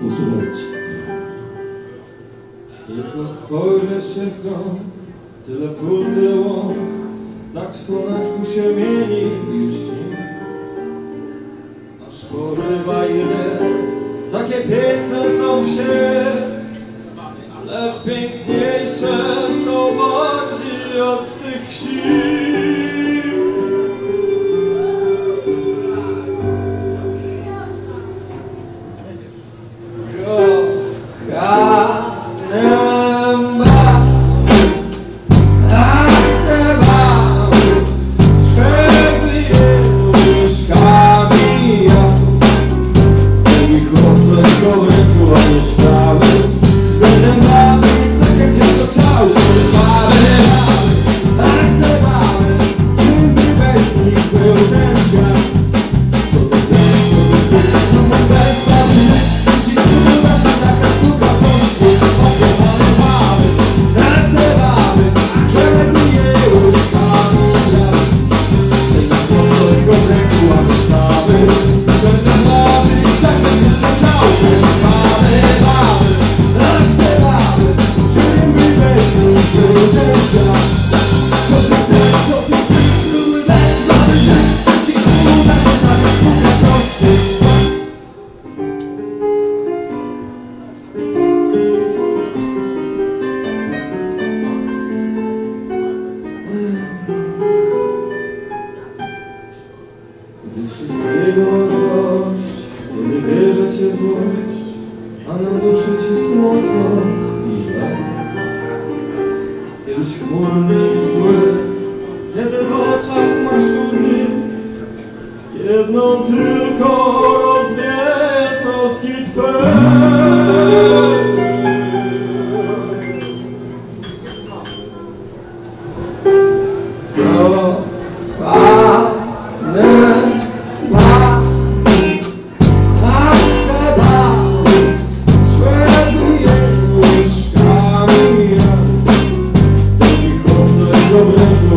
Posłuchajcie. Tylko spojrzeć się w kąt, tyle pól, tyle łąk, tak w słoneczku się mieni i lśni. Aż porywa ile, takie piękne są wsie, lecz piękniejsze są bardziej od tych wsi. Mój chłopcze w ręku, a Oh! cię złość, a na duszy ci smutno i źle. Jesteś chmurny i zły, kiedy w oczach masz łzy, jedną tylko rozwie troski twe. Oh. Thank you.